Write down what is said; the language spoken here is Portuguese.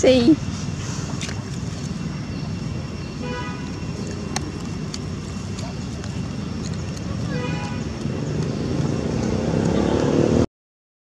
Sim.